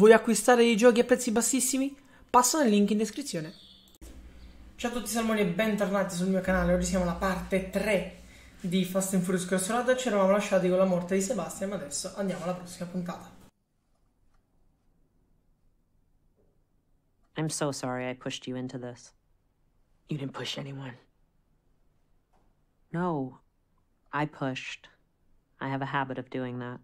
Vuoi acquistare i giochi a prezzi bassissimi? Passa nel link in descrizione. Ciao a tutti salmoni e bentornati sul mio canale, oggi siamo alla parte 3 di Fast and Furious Cross Road, ci eravamo lasciati con la morte di Sebastian, ma adesso andiamo alla prossima puntata. I'm so sorry I pushed you into this. You didn't push anyone. No, I pushed. I have a habit of doing that.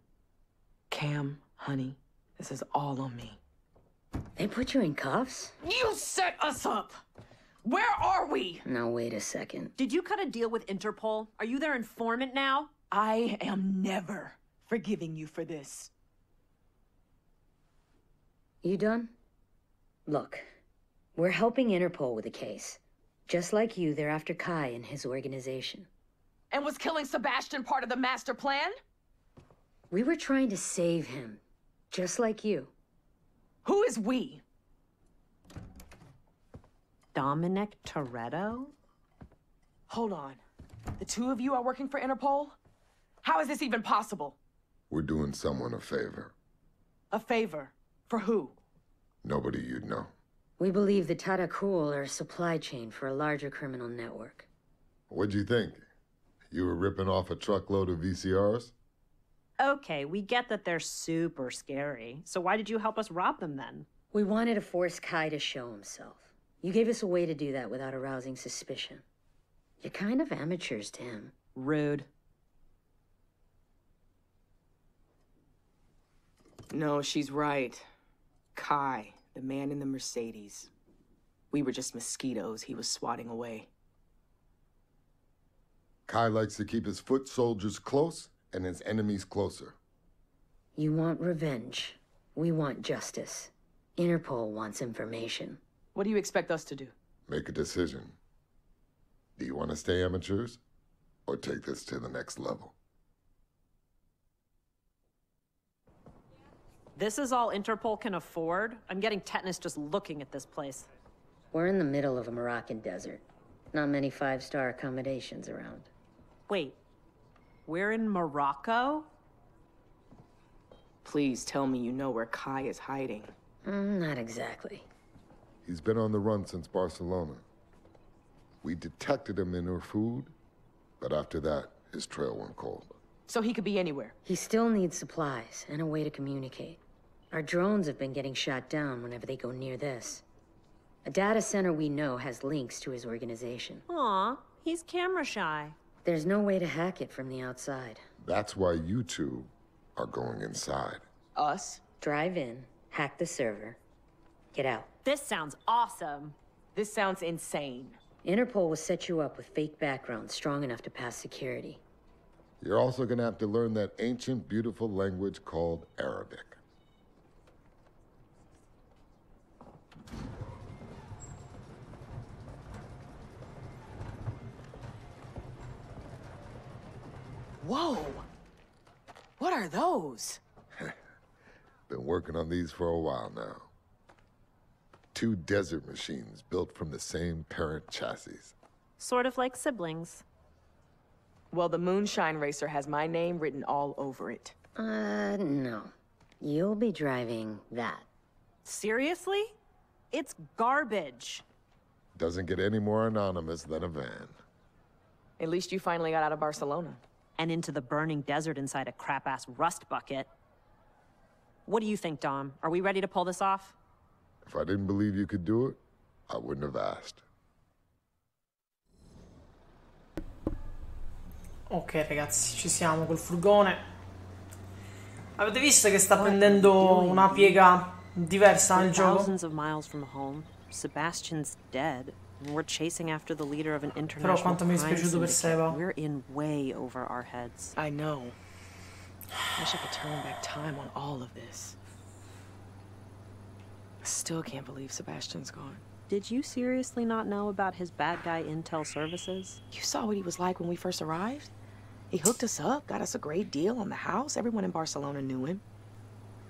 Cam, honey, this is all on me. They put you in cuffs? You set us up! Where are we? Now, wait a second. Did you cut a deal with Interpol? Are you their informant now? I am never forgiving you for this. You done? Look, we're helping Interpol with a case. Just like you, they're after Kai and his organization. And was killing Sebastian part of the master plan? We were trying to save him, just like you. Who is we? Dominic Toretto? Hold on. The two of you are working for Interpol? How is this even possible? We're doing someone a favor. A favor? For who? Nobody you'd know. We believe the Tadakul are a supply chain for a larger criminal network. What'd you think? You were ripping off a truckload of VCRs? Okay, we get that they're super scary. So why did you help us rob them then? We wanted to force Kai to show himself. You gave us a way to do that without arousing suspicion. You're kind of amateurs, Tim. Rude. No, she's right. Kai, the man in the Mercedes. We were just mosquitoes he was swatting away. Kai likes to keep his foot soldiers close and his enemies closer. You want revenge. We want justice. Interpol wants information. What do you expect us to do? Make a decision. Do you want to stay amateurs or take this to the next level? This is all Interpol can afford? I'm getting tetanus just looking at this place. We're in the middle of a Moroccan desert. Not many five-star accommodations around. Wait, we're in Morocco? Please tell me you know where Kai is hiding. Mm, not exactly. He's been on the run since Barcelona. We detected him in Erfoud, but after that, his trail went cold. So he could be anywhere. He still needs supplies and a way to communicate. Our drones have been getting shot down whenever they go near this. A data center we know has links to his organization. Aw, he's camera shy. There's no way to hack it from the outside. That's why you two are going inside. Us? Drive in, hack the server, get out. This sounds awesome. This sounds insane. Interpol will set you up with fake backgrounds strong enough to pass security. You're also gonna have to learn that ancient, beautiful language called Arabic. Whoa! What are those? Been working on these for a while now. Two desert machines built from the same parent chassis. Sort of like siblings. Well, the Moonshine Racer has my name written all over it. Uh, no. You'll be driving that. Seriously? It's garbage. Doesn't get any more anonymous than a van. At least you finally got out of Barcelona. And into the burning desert inside a crap-ass rust bucket. What do you think, Dom? Are we ready to pull this off? If I didn't believe you could do it, I wouldn't have asked. Ok ragazzi, ci siamo col furgone. Avete visto che sta prendendo una piega diversa nel We're gioco? thousands of miles from home. Sebastian's dead. And we're chasing after the leader of an international è crime syndicate. We're in way over our heads. I know. I Wish I could turn back time on all of this. I still can't believe Sebastian's gone. Did you seriously not know about his bad guy intel services? You saw what he was like when we first arrived? He hooked us up, got us a great deal on the house. Everyone in Barcelona knew him.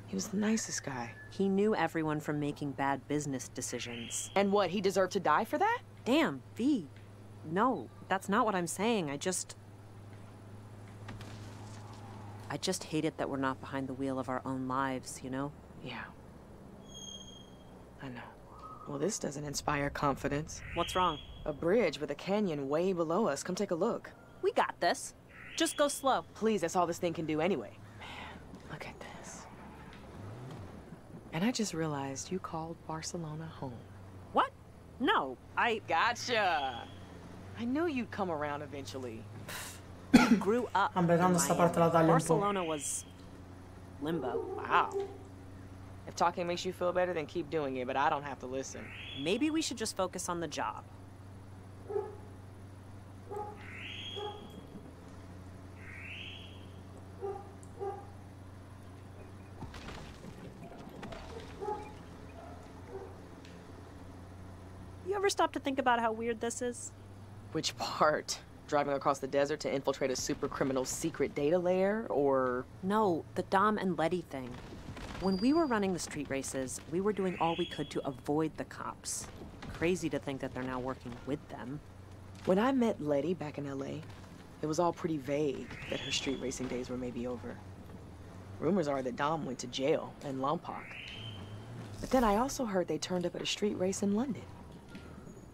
He was the nicest guy. He knew everyone from making bad business decisions. And what, he deserved to die for that? Damn, V. No, that's not what I'm saying. I just. I just hate it that we're not behind the wheel of our own lives, you know? Yeah. I know. Well, this doesn't inspire confidence. What's wrong? A bridge with a canyon way below us. Come take a look. We got this. Just go slow. Please, that's all this thing can do anyway. Man, look at this. And I just realized you called Barcelona home. What? No, I Gotcha! I knew you'd come around eventually. grew up. Vabbè, in tanto sta Miami. parte la taglio un. Barcelona was limbo. Wow. If talking makes you feel better, then keep doing it, but I don't have to listen. Maybe we should just focus on the job. You ever stop to think about how weird this is? Which part? Driving across the desert to infiltrate a super criminal's secret data lair, or No, the Dom and Letty thing. When we were running the street races, we were doing all we could to avoid the cops. Crazy to think that they're now working with them. When I met Letty back in LA, it was all pretty vague that her street racing days were maybe over. Rumors are that Dom went to jail in Lompoc. But then I also heard they turned up at a street race in London.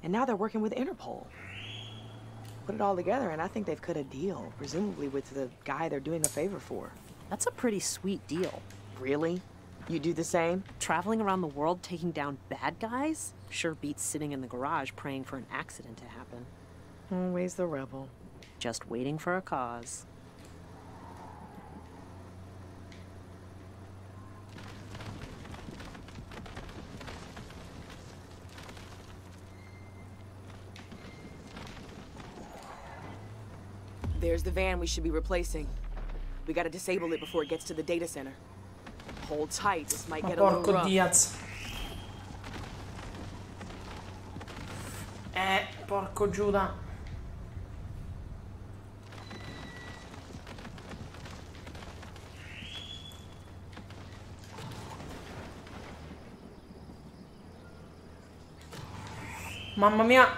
And now they're working with Interpol. Put it all together, and I think they've cut a deal, presumably with the guy they're doing a favor for. That's a pretty sweet deal. Really? You do the same? Traveling around the world taking down bad guys sure beats sitting in the garage praying for an accident to happen. Always the rebel. Just waiting for a cause. There's the van we should be replacing. We gotta disable it before it gets to the data center. Hold tight, this might Ma get a little porco rough. Diaz. Eh, porco Giuda. Mamma mia.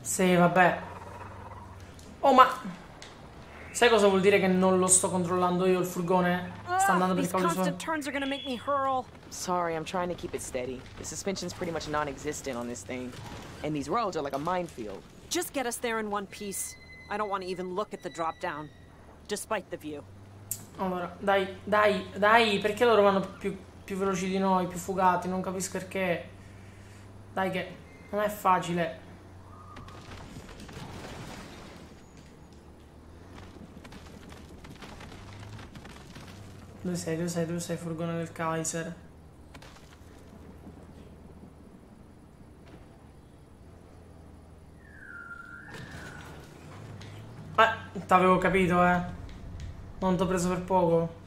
Sì, vabbè. Oh, ma... Sai cosa vuol dire che non lo sto controllando io il furgone? Sta andando per i These cavoli suoi. constant turns are gonna make me hurl. Sorry, I'm trying to keep it steady. The suspension's pretty much non-existent on this thing. And these roads are like a minefield. Just get us there in one piece. I don't want to even look at the drop down, despite the view. Allora, dai, dai, dai, perché loro vanno più, più veloci di noi, più fugati? Non capisco perché. Dai che non è facile. Dove sei? Dove sei? Dove sei, furgone del Kaiser? Eh, t'avevo capito, eh. Non t'ho preso per poco.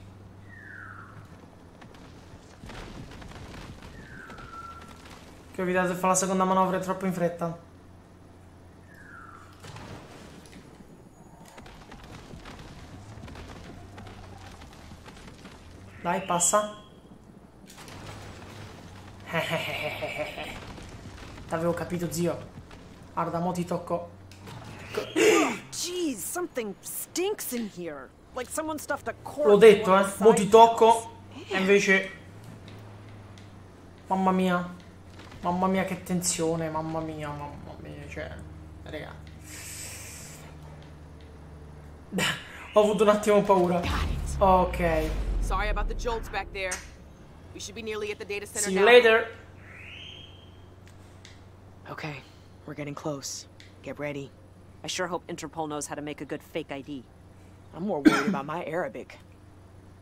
Che ho evitato di fare la seconda manovra troppo in fretta. Dai, passa. T'avevo capito, zio. Guarda, mo ti tocco. Jeez, something stinks in here. Like someone stuffed a corpse. L'ho detto, eh. Mo ti tocco. E invece. Mamma mia. Mamma mia, che tensione. Mamma mia, mamma mia. Cioè, raga. Ho avuto un attimo paura. Ok. Sorry about the jolts back there. We should be nearly at the data center See you now. later. Okay, we're getting close. Get ready. I sure hope Interpol knows how to make a good fake ID. I'm more worried about my Arabic.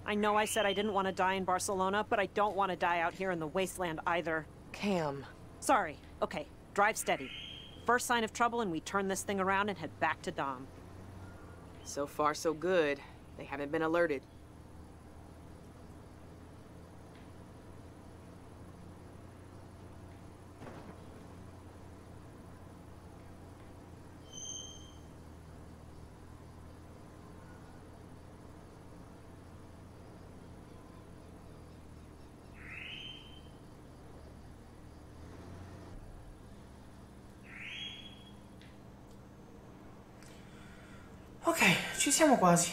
I know I said I didn't want to die in Barcelona, but I don't want to die out here in the wasteland either. Cam, Sorry. Okay, drive steady. First sign of trouble and we turn this thing around and head back to Dom. so far so good. They haven't been alerted. Ok, ci siamo quasi.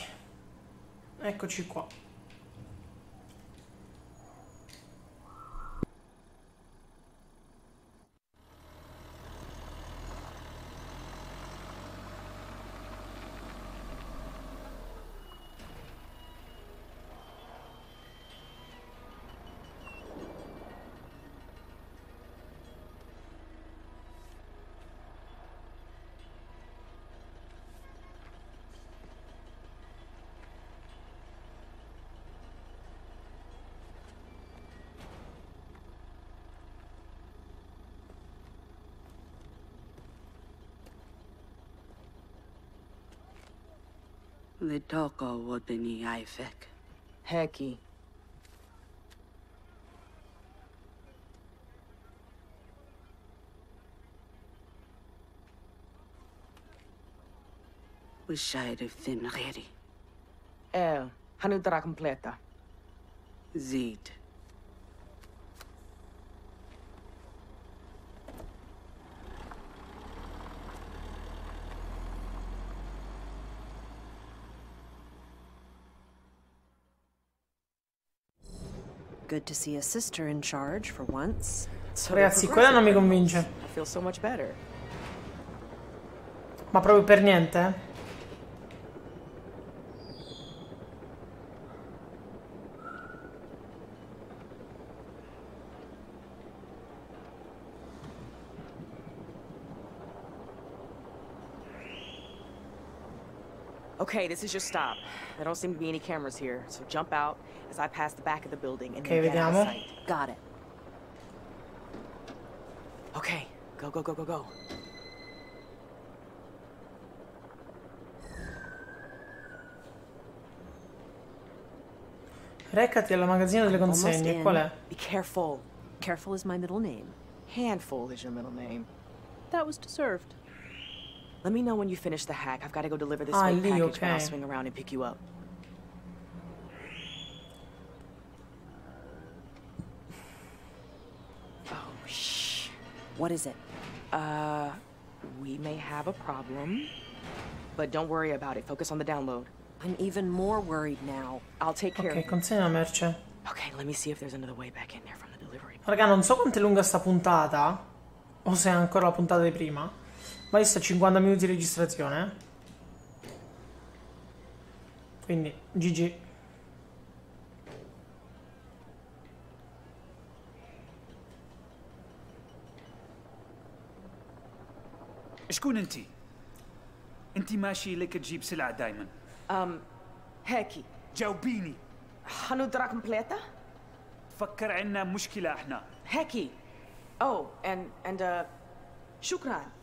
Eccoci qua. Litoko woteni aifek. Hecky. Wishayre fin geri. El, hanudra completa. Zid. Good to see a sister in charge for once. So Ragazzi, quella non mi convince. I feel so much better. Ma proprio per niente, Okay, this is your stop. There don't seem to be any cameras here, so jump out as I pass the back of the building and Ok, then get out vediamo. of sight. Got it. Okay, go, go, go, go, go. Recati alla magazzino delle consegne. Qual è? Be careful. Careful is my middle name. Handful is your middle name. That was deserved. Let me know when you finish the hack. I've got to go deliver this Ah, weight lì, package, but I'll swing around and pick you up. Oh, shh. What is it? Uh, we may have a problem, but don't worry about it. Focus on the download. I'm even more worried now. I'll take care Ok, of it. consegna la merce. Okay, let me see if there's another way back in there from the delivery. Raga, non so quanto è lunga sta puntata. O se è ancora la puntata di prima. ma sta 50 minuti di registrazione eh? quindi GG شكون انت انت ماشي لك تجيب سلعه دائما ام هاكي جاوبيني حانوت راكم ثلاثة فكر عندنا مشكله إحنا هاكي أو اند اند شكرا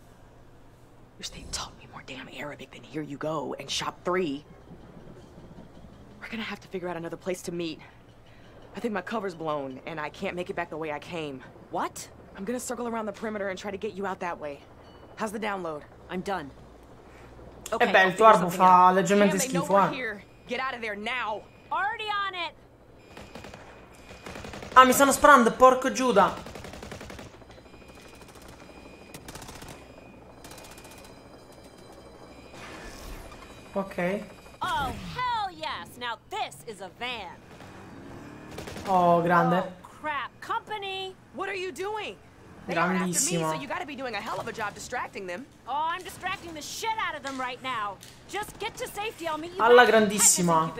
Wish they'd taught me more damn Arabic than here you go and shop three. We're gonna have to figure out another place to meet. I think my cover's blown, and I can't make it back the way I came. What? I'm gonna circle around the perimeter and try to get you out that way. How's the download? I'm done. E Okay, beh, I'll il figure tuo arbo something fa leggermente they know schifo, we're eh. here. Get out of there now. Already on it. Ah, mi stanno sparando, porco Giuda. Ok. Oh, hell yes! Now this is a van. Oh, grande. Oh, crap. Company! What are you doing? They after me, so you gotta be doing a hell of a job distracting them. Oh, I'm distracting the shit out of them right now. Just get to safety. I'll meet you Alla grandissima.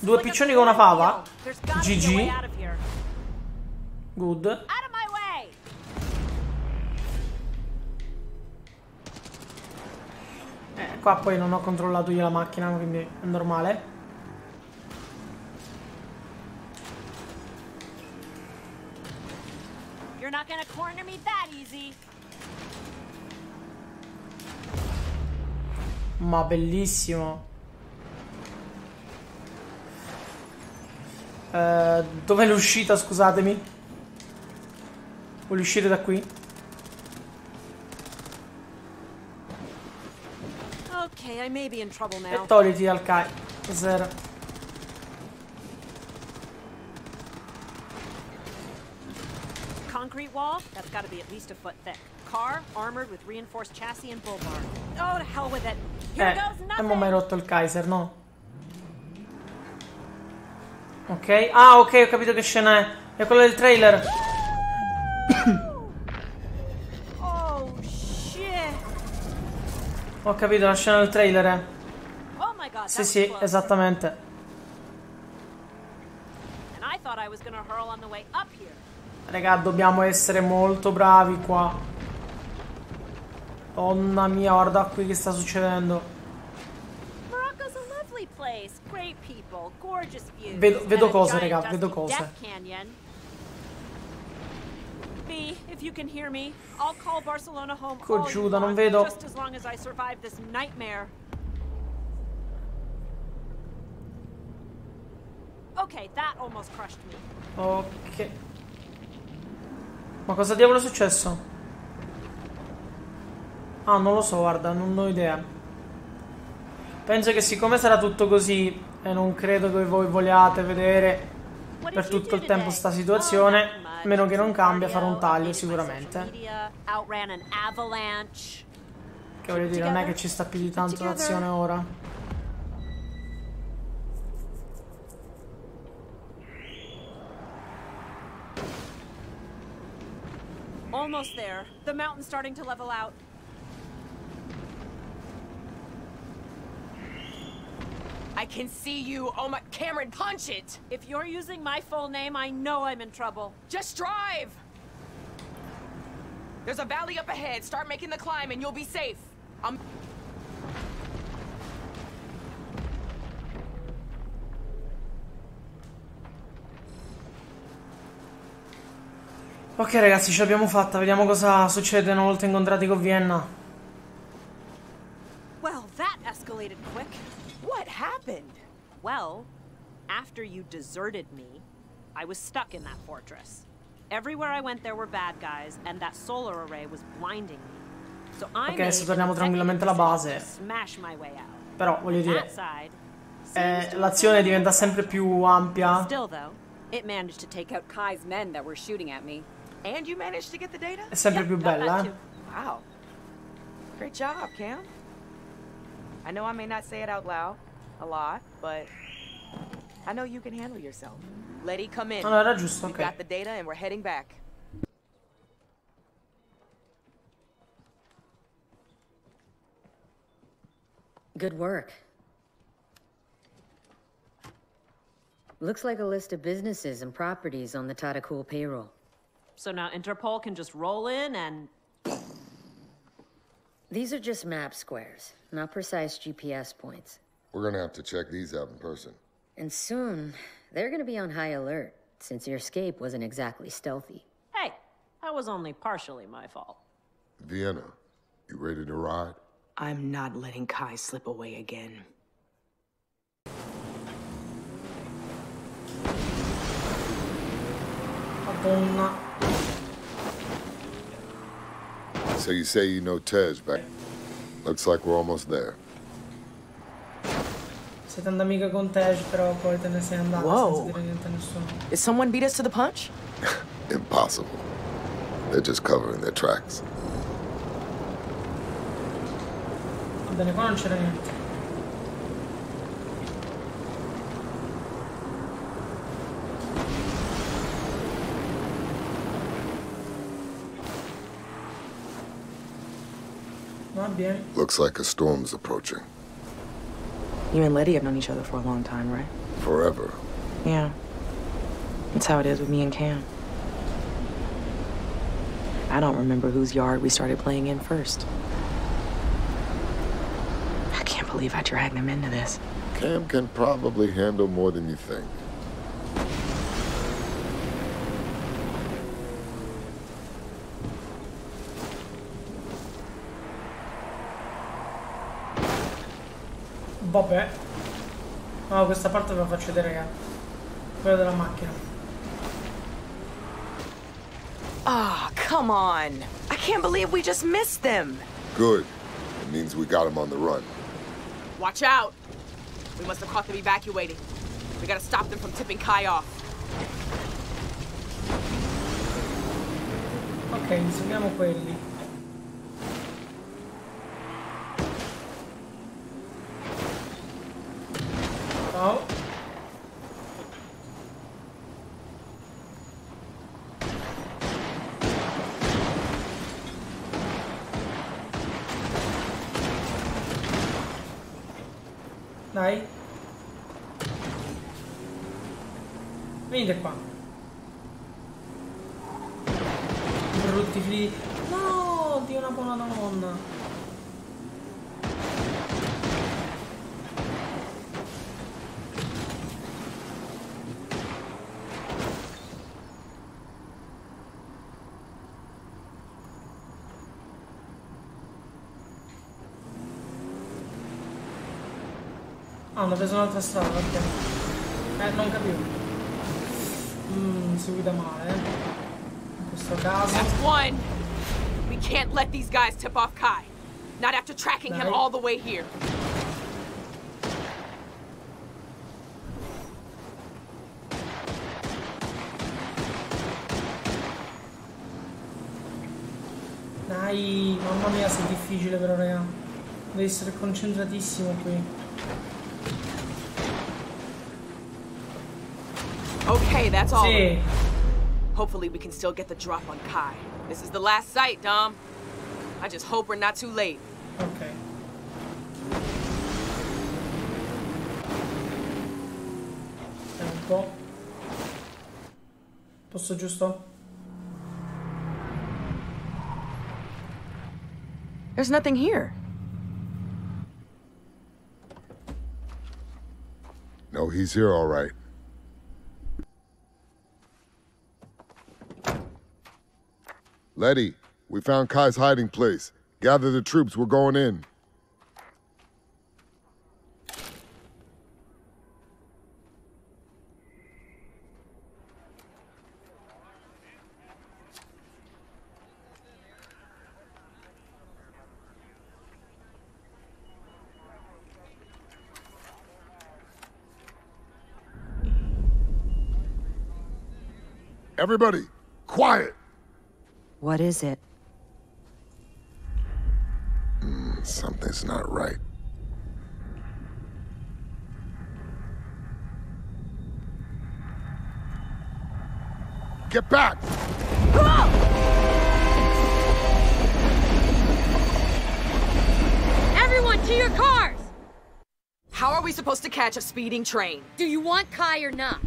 Due piccioni con una fava. GG. Good. Qua poi non ho controllato io la macchina, quindi è normale. You're not gonna corner me that easy. Ma bellissimo. Eh, dov'è l'uscita, scusatemi? Voglio uscire da qui? Okay, I may be in trouble E now. togliti dal Kai. Zero. Concrete wall? That's gotta be at least a foot thick. Car, armored with reinforced chassis and bull bar. Oh, to hell with it. Here Eh, goes e nothing! mi hai rotto il Kaiser, no? Ok. Ah, ok, ho capito che scena è. È quello del trailer. Ho capito, la scena del trailer è. Oh my god, that Sì, was sì, close. esattamente. And I thought I was gonna hurl on the way up here. Raga, dobbiamo essere molto bravi qua. Donna mia, guarda qui che sta succedendo. Morocco's a lovely place. Great people, gorgeous views. Vedo- and vedo a cose, giant raga, vedo dusty cose. B, if you can hear me, I'll call Barcelona home Giuda, non vedo. just as long as I survive this nightmare. Okay, that almost crushed me. Ok. Ma cosa diavolo è successo? Ah, non lo so, guarda, non ho idea. Penso che siccome sarà tutto così e non credo che voi vogliate vedere per tutto il tempo sta Oh, situazione, much. meno che non cambia, farò un taglio sicuramente. Che voglio dire, non è che ci sta più di tanto d'azione ora. Almost there. The mountain's starting to level out. I can see you. Oh my, Cameron, punch it. If you're using my full name, I know I'm in trouble. Just drive. There's a valley up ahead. Start making the climb and you'll be safe. I'm Ok ragazzi, ce l'abbiamo fatta, vediamo cosa succede una volta incontrati con Vienna. Well, that escalated quick. What happened? Well, after you deserted me, I was stuck in that fortress. Everywhere I went, there were bad guys, and that solar array was blinding me. So I Ok, made adesso torniamo tranquillamente alla base. Smash my way out. Però voglio dire, side. eh, l'azione diventa sempre più ampia. Still, though, it managed to take out Kai's men that were shooting at me. And you managed to get the data? È sempre più Got that bella, eh. Wow. Great job, Cam. I know I may not say it out loud a lot, but I know you can handle yourself. Letty, come in. No, no, era giusto, We've ok. got the data and we're heading back. Good work. Looks like a list of businesses and properties on the Tadakul payroll. So now Interpol can just roll in and. These are just map squares, not precise GPS points. We're gonna have to check these out in person. And soon, they're gonna be on high alert, since your escape wasn't exactly stealthy. Hey, that was only partially my fault. Vienna, you ready to ride? I'm not letting Kai slip away again. So you say you know Tej but Looks like we're almost there. Siete andati amica con Tej, però poi te ne sei andata Wow. senza dire niente a nessuno. Did someone beat us to the punch? Impossible. They're just covering their tracks. Va bene, qua non c'era niente. Va. Looks like a storm's approaching. You and Letty have known each other for a long time, right? Forever. Yeah. That's how it is with me and Cam. I don't remember whose yard we started playing in first. I can't believe I dragged him into this. Cam can probably handle more than you think. Vabbè. No, questa parte ve la faccio vedere, raga. Quella della macchina. Ah, come on. I can't believe we just missed them. Good. It means we got him on the run. Watch out. We must have caught them evacuating. We gotta stop them from tipping Kai off. Ok, inseguiamo quelli. Ciao. Dai. Venite qua. Brutti figli. No, Dio una buona donna. Ah, hanno preso un'altra strada, ok. Eh, non capivo. Mmm, si guida male, eh. In questo caso. That's one. We can't let these guys tip off Kai. Not after tracking him Right. all the way here. Dai, mamma mia, sei difficile però, raga. Devi essere concentratissimo qui. That's all. Sì. Hopefully we can still get the drop on Kai. This is the last sight, Dom. I just hope we're not too late. Ok. Aspetta un po'. Posso giusto? There's nothing here. No, he's here all right. Letty, we found Kai's hiding place. Gather the troops, we're going in. Everybody, quiet! What is it? Something's not right. Get back! Everyone to your cars! How are we supposed to catch a speeding train? Do you want Kai or not?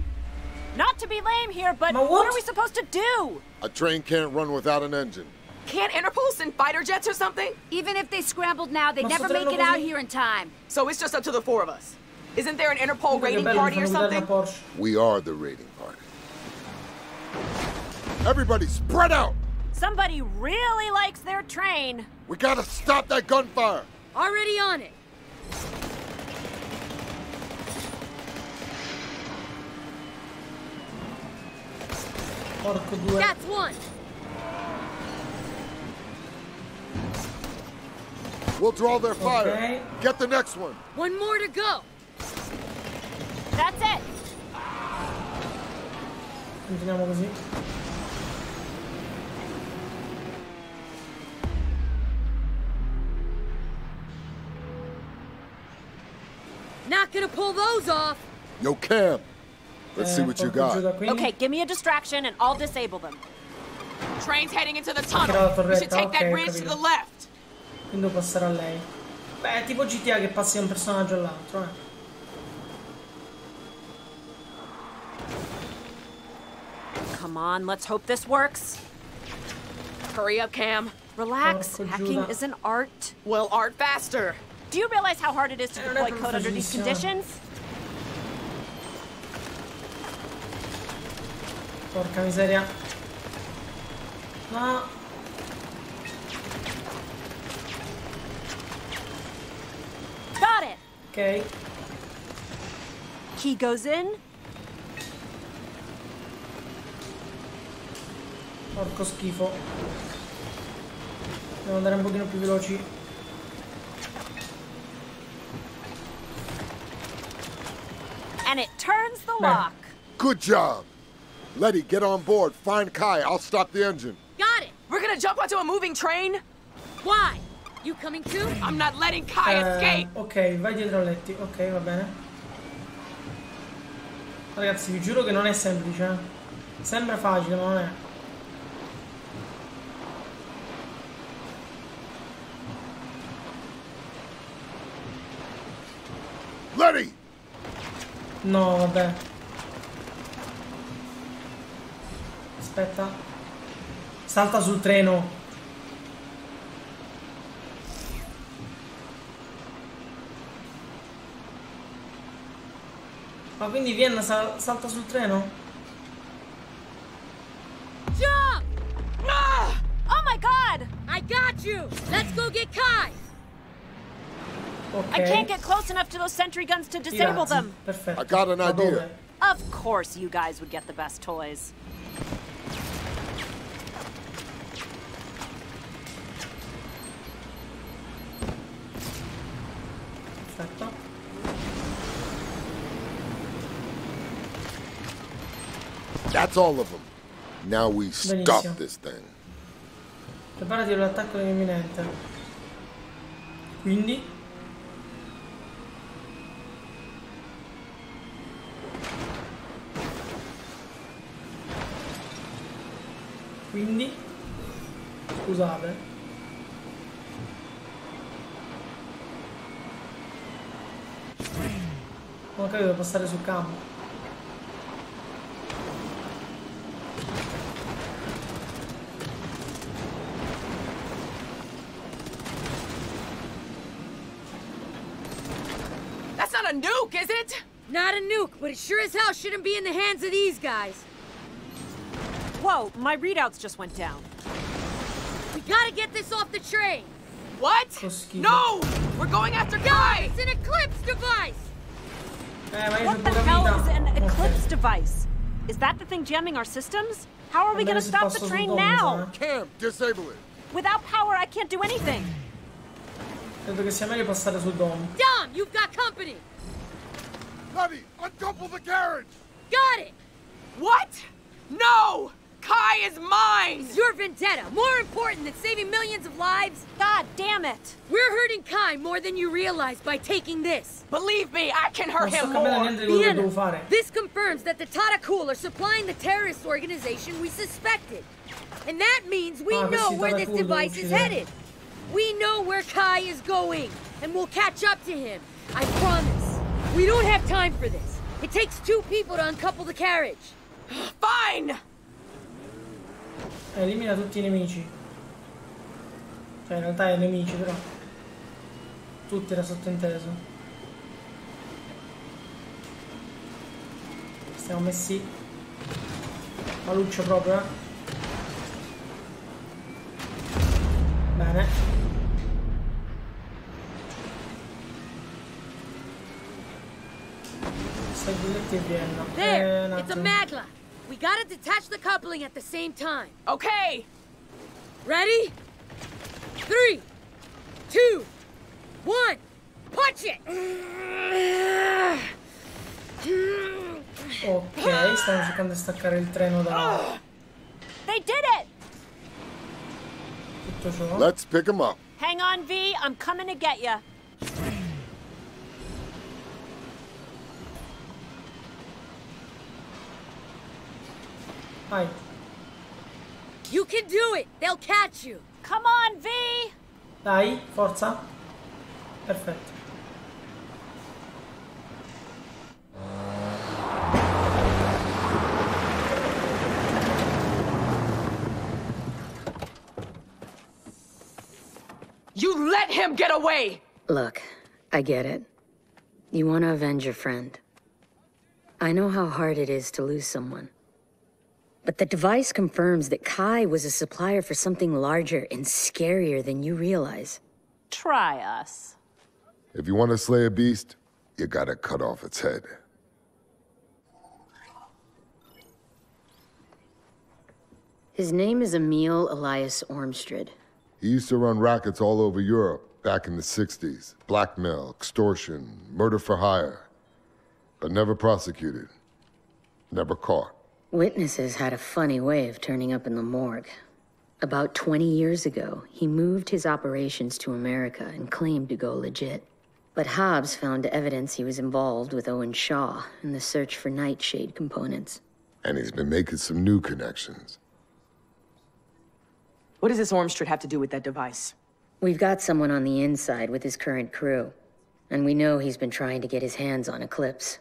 Not to be lame here, but what? what? are we supposed to do? A train can't run without an engine. Can't Interpol send fighter jets or something? Even if they scrambled now, they'd never make it out here in time. So it's just up to the four of us. Isn't there an Interpol raiding party or mi fanno guidare something? We are the raiding party. Everybody, spread out! Somebody really likes their train. We gotta stop that gunfire! Already on it. Porco due. That's one. We'll draw their fire. Okay. Get the next one. One more to go. That's it. Continuiamo così. Not gonna pull those off. Yo, Cam. Let's see what you porco giù da got. Okay, give me a distraction and I'll disable them. Train's heading into the tunnel. We should take that bridge to the left. Quindi devo passare a lei. Beh, è tipo GTA che passi da un personaggio all'altro, eh. Come on, let's hope this works. Hurry up, Cam. Relax. Porco Hacking is an art. Well, art faster. Do you realize how hard it is to non deploy code under these conditions? Porca miseria. No. Got it. Ok. Key goes in. Porco schifo. Devo andare un pochino più veloci. And it turns the Beh. lock. Good job. Letty, get on board. Find Kai. I'll stop the engine. Got it. We're gonna jump onto a moving train? Why? You coming too? I'm not letting Kai Eh, escape. ok, vai dietro al letti. Ok, va bene. Ragazzi, vi giuro che non è semplice. eh. Sembra facile, ma non è. Letty! No, vabbè. Aspetta. Salta sul treno. Ma quindi Vienna sa- salta sul treno? Jump! Ah! Oh my god! I got you. Let's go get Kai. Ok. I can't get close enough to those sentry guns to disable razzi. them. Perfetto. I got an idea. Of course you guys would get the best toys. That's all of them. Now we stop Benissimo. this thing. Preparati per l'attacco imminente. Quindi Quindi scusate. Non capito devo passare sul campo. But it sure as hell shouldn't be in the hands of these guys. Whoa, my readouts just went down. We gotta get this off the train. What? Che. No! We're going after Kai! It's an eclipse device. Ma io What c'ho the hell is an Eclipse device? Is that the thing jamming our systems? How are we gonna stop the train domo, now? mi sa. Cam, disable it. Without power, I can't do anything. Credo che sia meglio passare sul domo. Dom, you've got company. Letty, uncouple the carriage! Got it. What? No! Kai is mine! It's your vendetta more important than saving millions of lives? God damn it. We're hurting Kai more than you realize by taking this. Believe me, I can hurt him capendo more! niente di quello che Vienna, this confirms that the Tadakul are supplying the terrorist organization we suspected. And that means we Ah, know where this device is headed. We know where Kai is going, and we'll catch up to him. I promise. We don't have time for this. It takes two people to uncouple the carriage. Fine! Elimina tutti i nemici. Cioè, in realtà i nemici, però. Tutti era sottinteso. Stiamo messi. Maluccio proprio, eh. Bene. There! it's a attimo. magla. We gotta detach the coupling at the same time. Okay! Ready? Three, two, one, punch it! Ok, stanno cercando di staccare il treno da They did it! tutto ciò. Let's pick him up. Hang on, V. I'm coming to get you. Vai. You can do it! They'll catch you! Come on, V! Dai, forza. Perfetto. You let him get away! Look, I get it. You want to avenge your friend. I know how hard it is to lose someone. But the device confirms that Kai was a supplier for something larger and scarier than you realize. Try us. If you want to slay a beast, you gotta cut off its head. His name is Emil Elias Ormstrad. He used to run rackets all over Europe back in the 60s blackmail, extortion, murder for hire. But never prosecuted. Never caught. Witnesses had a funny way of turning up in the morgue. About 20 years ago, he moved his operations to America and claimed to go legit. But Hobbs found evidence he was involved with Owen Shaw in the search for nightshade components. And he's been making some new connections. What does this Ormstrad have to do with that device? We've got someone on the inside with his current crew, and we know he's been trying to get his hands on Eclipse.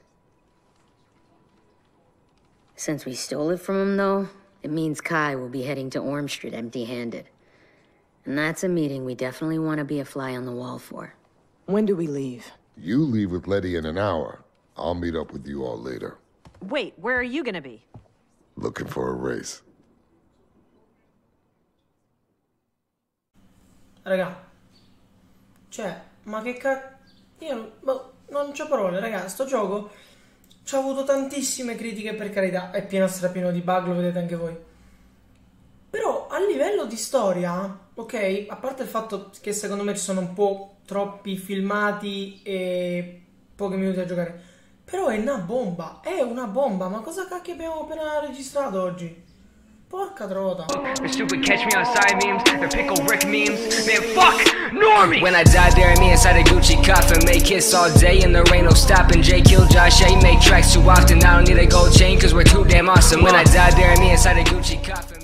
Since we stole it from him, though, it means Kai will be heading to Ormstrad empty handed. And that's a meeting we definitely want to be a fly on the wall for. When do we leave? You leave with Letty in an hour. I'll meet up with you all later. Wait, where are you gonna be? Looking for a race. Raga. Cioè, ma che cazzo... Io boh, non c'ho parole, raga. Sto gioco Ci ha avuto tantissime critiche per carità, è pieno strapieno di bug, lo vedete anche voi. Però a livello di storia, ok, a parte il fatto che secondo me ci sono un po' troppi filmati e pochi minuti a giocare, però è una bomba, è una bomba, ma cosa cacchio abbiamo appena registrato oggi? Porca trota. The stupid catch me outside memes, the pickle Rick memes. Man, fuck Normie! When I die, bury me inside a Gucci coffin. Make hits all day and there ain't no stopping. Jay kill Josh, A make tracks too often. I don't need a gold chain cause we're too damn awesome. When I die, bury me inside a Gucci coffin.